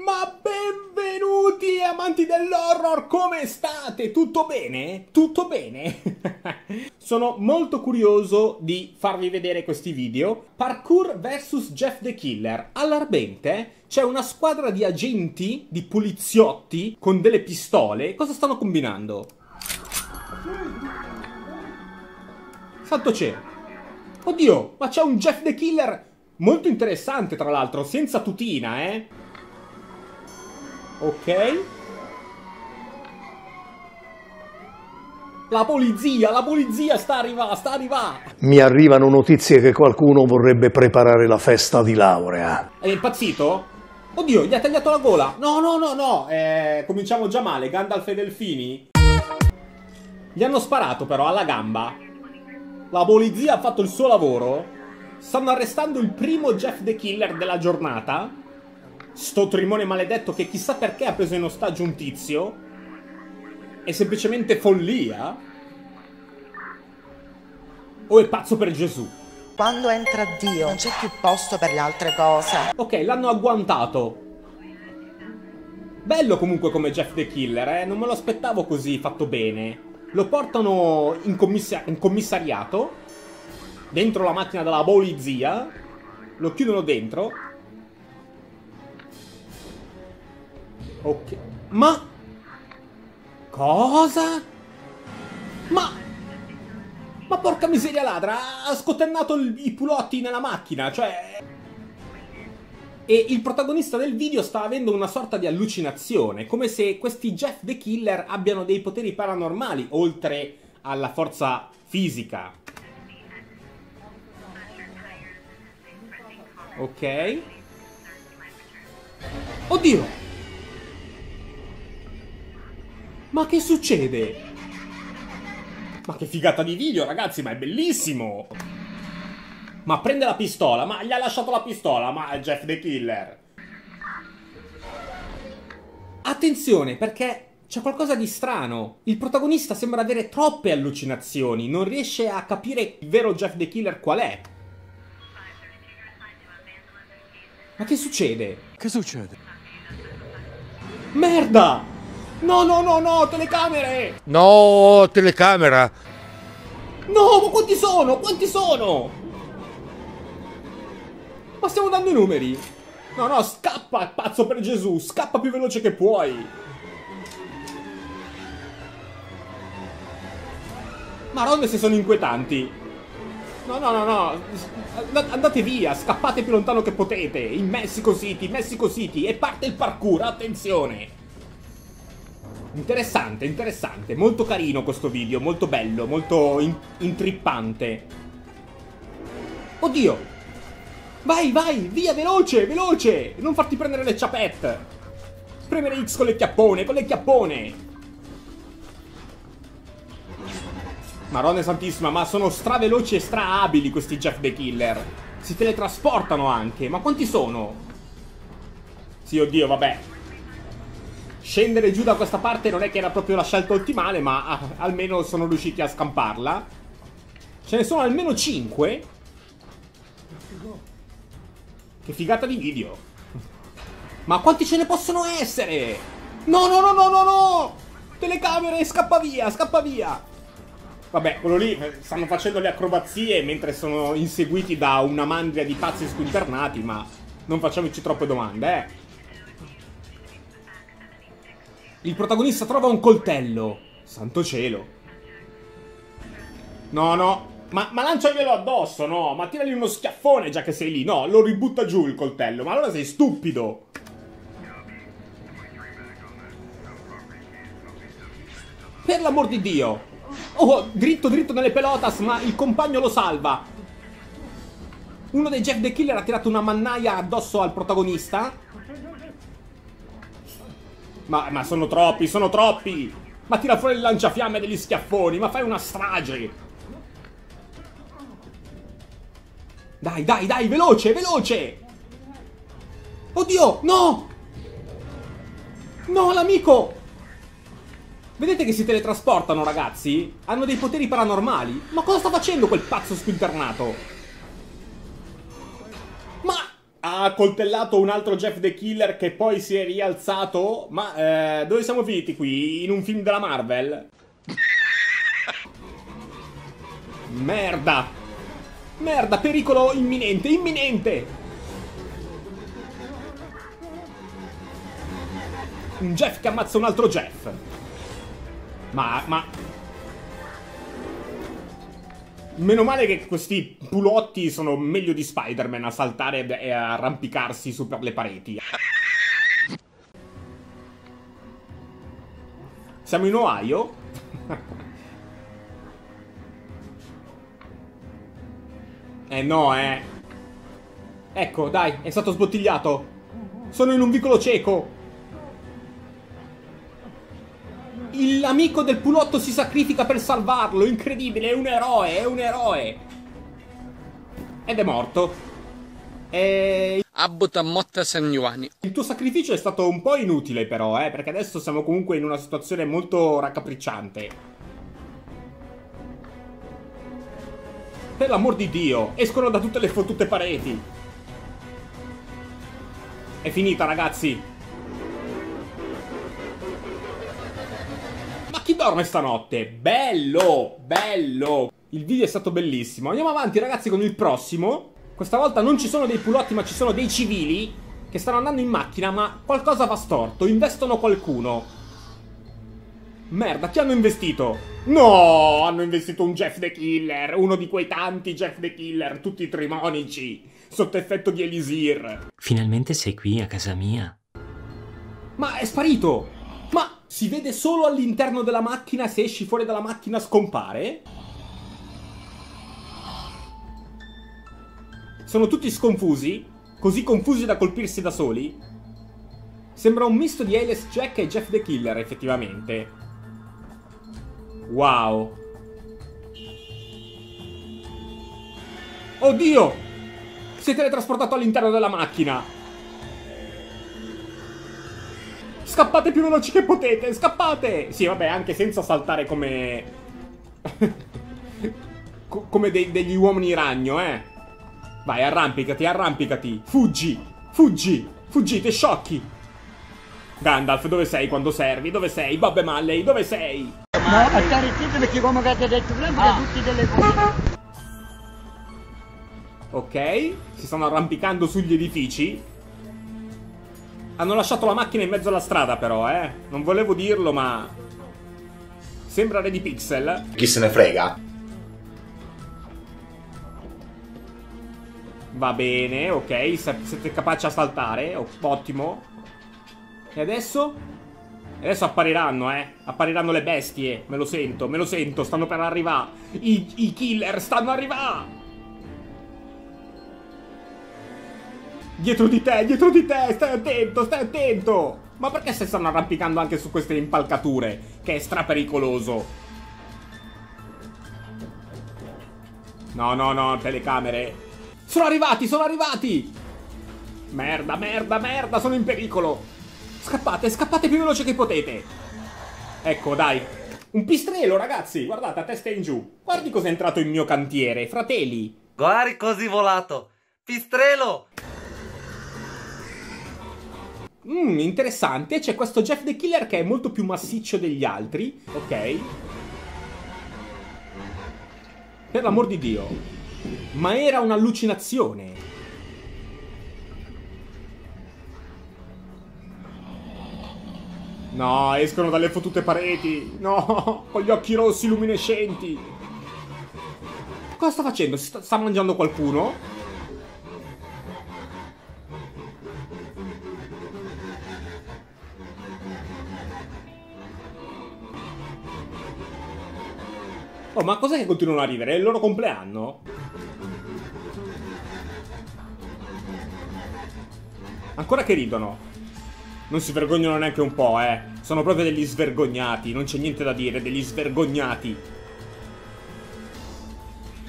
Ma benvenuti amanti dell'horror, come state? Tutto bene? Tutto bene? Sono molto curioso di farvi vedere questi video. Parkour vs Jeff the Killer. All'Arbente c'è una squadra di agenti, di poliziotti, con delle pistole. Cosa stanno combinando? Santo cielo. Oddio, ma c'è un Jeff the Killer molto interessante tra l'altro, senza tutina, eh? Ok. La polizia, la polizia sta arrivando, sta arrivando. Mi arrivano notizie che qualcuno vorrebbe preparare la festa di laurea. È impazzito? Oddio, gli ha tagliato la gola. No, no, no, no. Eh, cominciamo già male. Gandalf e Delfini. Gli hanno sparato però alla gamba. La polizia ha fatto il suo lavoro. Stanno arrestando il primo Jeff the Killer della giornata. Sto trimone maledetto che chissà perché ha preso in ostaggio un tizio. È semplicemente follia? O è pazzo per Gesù? Quando entra Dio non c'è più posto per le altre cose. Ok, l'hanno agguantato. Bello comunque come Jeff the Killer, eh? Non me lo aspettavo così fatto bene. Lo portano in, commissa in commissariato, dentro la macchina della polizia, lo chiudono dentro Ok. Ma... Cosa? Ma... Ma porca miseria ladra, ha scotennato il, i pulotti nella macchina, cioè... E il protagonista del video sta avendo una sorta di allucinazione, come se questi Jeff the Killer abbiano dei poteri paranormali, oltre alla forza fisica. Ok. Oddio! Ma che succede? Ma che figata di video, ragazzi, ma è bellissimo! Ma prende la pistola, ma gli ha lasciato la pistola, ma è Jeff the Killer. Attenzione, perché c'è qualcosa di strano. Il protagonista sembra avere troppe allucinazioni, non riesce a capire il vero Jeff the Killer qual è. Ma che succede? Che succede? Merda! No, no, no, no, telecamere! No, telecamera! No, ma quanti sono? Quanti sono? Ma stiamo dando i numeri. No, no, scappa, pazzo per Gesù, scappa più veloce che puoi. Maronne se sono inquietanti. No, no, no, no. Andate via, scappate più lontano che potete. In Mexico City, Mexico City. E parte il parkour, attenzione. Interessante, interessante. Molto carino questo video, molto bello, molto in intrippante. Oddio! Vai, vai, via, veloce, veloce! Non farti prendere le ciapette! Premere X con le chiappone, con le chiappone! Marone santissima, ma sono straveloci e straabili questi Jeff the Killer. Si teletrasportano anche, ma quanti sono? Sì, oddio, vabbè scendere giù da questa parte non è che era proprio la scelta ottimale, ma ah, almeno sono riusciti a scamparla. Ce ne sono almeno 5. Che figata di video. Ma quanti ce ne possono essere? No, no, no, no, no, no! Telecamere, scappa via, scappa via! Vabbè, quello lì eh, stanno facendo le acrobazie mentre sono inseguiti da una mandria di pazzi squinternati, ma non facciamoci troppe domande, eh. Il protagonista trova un coltello. Santo cielo. No, no. Ma, ma lanciaglielo addosso, no. Ma tiragli uno schiaffone già che sei lì. No, lo ributta giù il coltello. Ma allora sei stupido. Per l'amor di Dio. Oh, dritto dritto nelle pelotas, ma il compagno lo salva. Uno dei Jeff the Killer ha tirato una mannaia addosso al protagonista. Ma, ma sono troppi, sono troppi! Ma tira fuori il lanciafiamme degli schiaffoni, ma fai una strage! Dai, dai, dai, veloce, veloce! Oddio, no! No, l'amico! Vedete che si teletrasportano, ragazzi? Hanno dei poteri paranormali. Ma cosa sta facendo quel pazzo squinternato? Ha accoltellato un altro Jeff the Killer che poi si è rialzato. Ma eh, dove siamo finiti qui? In un film della Marvel? Merda! Merda, pericolo imminente, imminente! Un Jeff che ammazza un altro Jeff. Ma, ma... Meno male che questi pulotti sono meglio di Spider-Man a saltare e a arrampicarsi su per le pareti. Siamo in Ohio? eh no, eh. Ecco, dai, è stato sbottigliato. Sono in un vicolo cieco. L'amico del pulotto si sacrifica per salvarlo. Incredibile, è un eroe, è un eroe. Ed è morto. E... Abbuta motta San Giovanni. Il tuo sacrificio è stato un po' inutile però, eh, perché adesso siamo comunque in una situazione molto raccapricciante. Per l'amor di Dio, escono da tutte le fottute pareti. È finita, ragazzi. Dorme stanotte? Bello, bello. Il video è stato bellissimo. Andiamo avanti, ragazzi, con il prossimo. Questa volta non ci sono dei pulotti, ma ci sono dei civili che stanno andando in macchina, ma qualcosa va storto. Investono qualcuno. Merda, chi hanno investito? No, hanno investito un Jeff the Killer, uno di quei tanti Jeff the Killer, tutti trimonici, sotto effetto di Elisir. Finalmente sei qui a casa mia. Ma è sparito! Si vede solo all'interno della macchina, se esci fuori dalla macchina scompare? Sono tutti sconfusi, così confusi da colpirsi da soli. Sembra un misto di Alias Jack e Jeff the Killer, effettivamente. Wow. Oddio! Si è teletrasportato all'interno della macchina. Scappate più veloci che potete, scappate! Sì, vabbè, anche senza saltare come... come dei, degli uomini ragno, eh. Vai, arrampicati, arrampicati. Fuggi, fuggi, fuggite, sciocchi. Gandalf, dove sei quando servi? Dove sei? Bob e Malley, dove sei? No, stare zitto perché come ho detto prima, ah. tutti delle cose. Ok, si stanno arrampicando sugli edifici. Hanno lasciato la macchina in mezzo alla strada però, eh. Non volevo dirlo, ma... Sembra Ready Pixel. Chi se ne frega? Va bene, ok, siete capaci a saltare, ottimo. E adesso? Adesso appariranno, eh. Appariranno le bestie, me lo sento, me lo sento, stanno per arrivare. I, i killer stanno arrivando! Dietro di te, dietro di te, stai attento, stai attento! Ma perché si stanno arrampicando anche su queste impalcature? Che è strapericoloso. No, no, no, telecamere. Sono arrivati, sono arrivati! Merda, merda, merda, sono in pericolo! Scappate, scappate più veloce che potete! Ecco, dai. Un pistrello, ragazzi! Guardate, a testa in giù. Guardi cos'è entrato in mio cantiere, fratelli! Guardi così volato! Pistrello! Mmm, interessante. C'è questo Jeff the Killer che è molto più massiccio degli altri. Ok. Per l'amor di Dio. Ma era un'allucinazione. No, escono dalle fottute pareti. No, con gli occhi rossi luminescenti. Cosa sta facendo? Sta, sta mangiando qualcuno? Oh, ma cos'è che continuano a ridere? È il loro compleanno? Ancora che ridono. Non si vergognano neanche un po', eh. Sono proprio degli svergognati. Non c'è niente da dire, degli svergognati.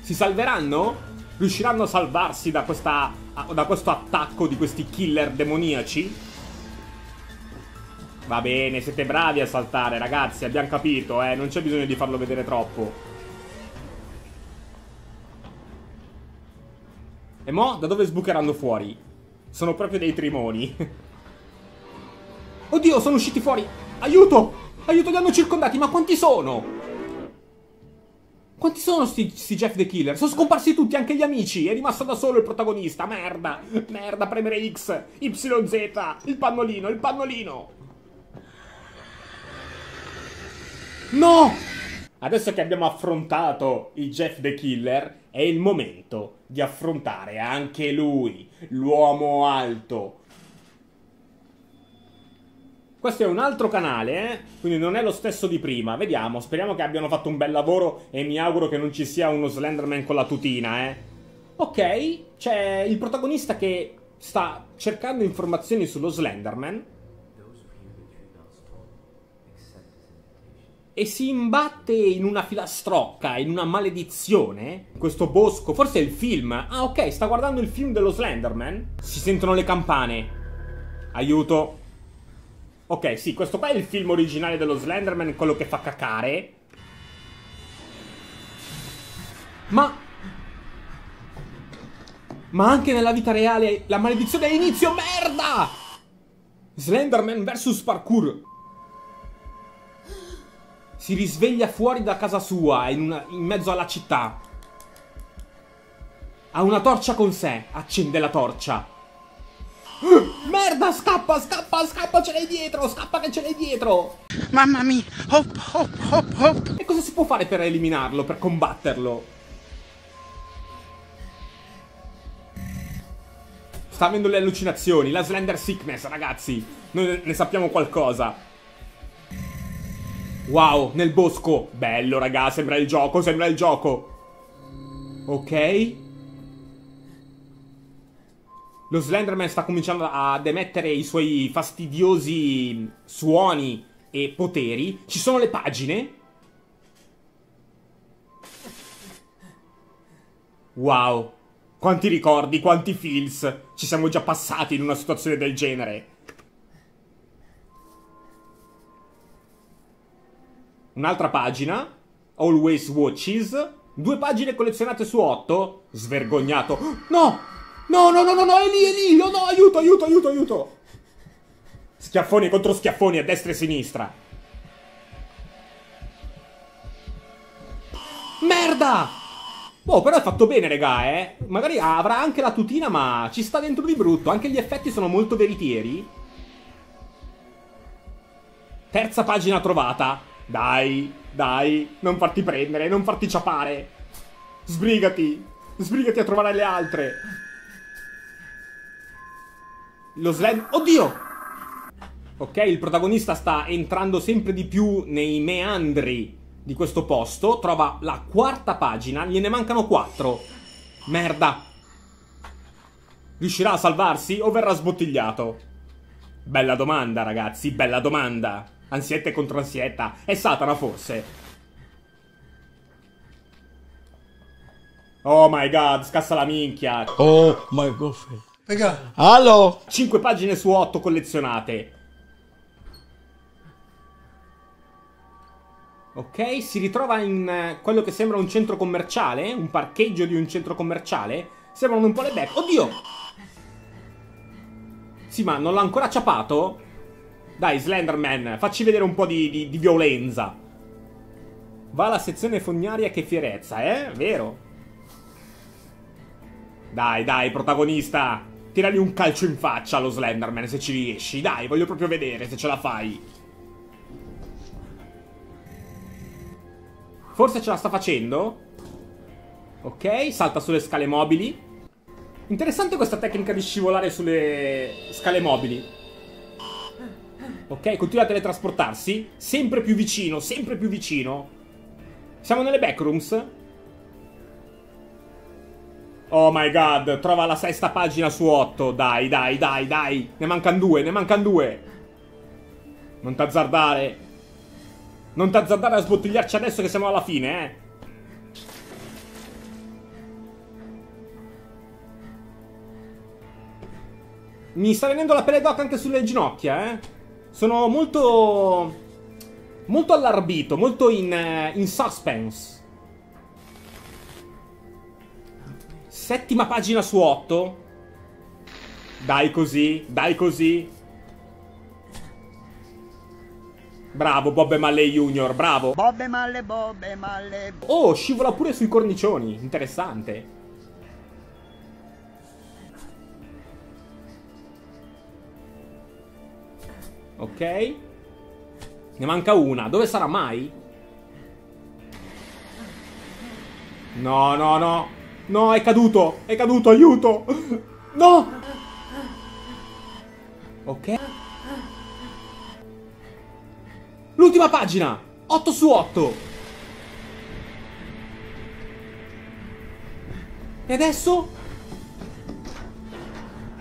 Si salveranno? Riusciranno a salvarsi da, questa, da questo attacco di questi killer demoniaci? Va bene, siete bravi a saltare, ragazzi, abbiamo capito, eh. Non c'è bisogno di farlo vedere troppo. E mo, da dove sbucheranno fuori? Sono proprio dei trimoni. Oddio, sono usciti fuori. Aiuto! Aiuto, li hanno circondati, ma quanti sono? Quanti sono sti, sti, Jeff the Killer? Sono scomparsi tutti, anche gli amici. È rimasto da solo il protagonista. Merda. Merda, premere X, YZ. Il pannolino, il pannolino. No! Adesso che abbiamo affrontato il Jeff the Killer, è il momento di affrontare anche lui, l'uomo alto, questo è un altro canale, eh? quindi non è lo stesso di prima. Vediamo, speriamo che abbiano fatto un bel lavoro e mi auguro che non ci sia uno Slenderman con la tutina, eh. Ok, c'è il protagonista che sta cercando informazioni sullo Slenderman. E si imbatte in una filastrocca, in una maledizione. Questo bosco, forse è il film. Ah, ok, sta guardando il film dello Slenderman. Si sentono le campane. Aiuto. Ok, sì, questo qua è il film originale dello Slenderman, quello che fa cacare. Ma... Ma anche nella vita reale la maledizione è inizio, merda! Slenderman vs parkour. Si risveglia fuori da casa sua, in, una, in mezzo alla città. Ha una torcia con sé, accende la torcia. Merda, scappa, scappa, scappa, ce l'hai dietro, scappa che ce l'hai dietro. Mamma mia, hop, hop, hop, hop. E cosa si può fare per eliminarlo, per combatterlo? Sta avendo le allucinazioni, la Slender Sickness, ragazzi. Noi ne sappiamo qualcosa. Wow, nel bosco. Bello, raga, sembra il gioco, sembra il gioco. Ok. Lo Slenderman sta cominciando ad emettere i suoi fastidiosi suoni e poteri. Ci sono le pagine. Wow. Quanti ricordi, quanti feels. Ci siamo già passati in una situazione del genere. Un'altra pagina. Always Watches. Due pagine collezionate su otto. Svergognato. No! No, no, no, no, no, è lì, è lì. No, no, aiuto, aiuto, aiuto, aiuto. Schiaffoni contro schiaffoni a destra e a sinistra. Merda! Oh, però è fatto bene, regà, eh. Magari avrà anche la tutina, ma ci sta dentro di brutto. Anche gli effetti sono molto veritieri. Terza pagina trovata. Dai, dai, non farti prendere, non farti ciapare. Sbrigati, sbrigati a trovare le altre. Lo slime... Oddio! Ok, il protagonista sta entrando sempre di più nei meandri di questo posto. Trova la quarta pagina. Gliene mancano quattro. Merda. Riuscirà a salvarsi o verrà sbottigliato? Bella domanda, ragazzi. Bella domanda. Ansietta contro ansietta. È Satana, forse? Oh my god, scassa la minchia. Oh my god. Raga, Allo? 5 pagine su 8 collezionate. Ok, si ritrova in eh, quello che sembra un centro commerciale, un parcheggio di un centro commerciale. Sembrano un po' le back. Oddio! Sì, ma non l'ha ancora ciapato? Dai, Slenderman, facci vedere un po' di, di, di violenza. Va alla sezione fognaria che fierezza, eh? Vero? Dai, dai, protagonista. Tirali un calcio in faccia allo Slenderman se ci riesci. Dai, voglio proprio vedere se ce la fai. Forse ce la sta facendo. Ok, salta sulle scale mobili. Interessante questa tecnica di scivolare sulle scale mobili. Ok, continua a teletrasportarsi. Sempre più vicino, sempre più vicino. Siamo nelle backrooms. Oh my god, trova la sesta pagina su 8. Dai, dai, dai, dai. Ne mancano due, ne mancano due. Non t'azzardare. Non t'azzardare a sbottigliarci adesso che siamo alla fine, eh. Mi sta venendo la pelle d'oca anche sulle ginocchia, eh. Sono molto... Molto allarbito, molto in, eh, in suspense. Settima pagina su 8. Dai così, dai così. Bravo, Bob e Malle Junior, bravo. Bobbe malle, bobbe malle. Oh, scivola pure sui cornicioni. Interessante. Ok. Ne manca una. Dove sarà mai? No, no, no. No, è caduto. È caduto, aiuto. No. Ok. L'ultima pagina. 8 su 8. E adesso?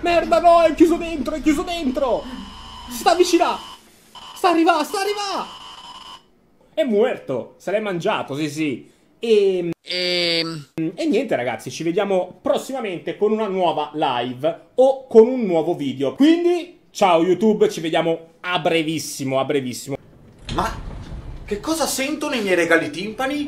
Merda, no, è chiuso dentro, è chiuso dentro. Si sta avvicinando. Sta arrivando, sta arrivando. È muerto. Se l'è mangiato, sì, sì. E... E... E niente ragazzi, ci vediamo prossimamente con una nuova live o con un nuovo video. Quindi, ciao YouTube, ci vediamo a brevissimo, a brevissimo. Ma che cosa sento nei miei regali timpani?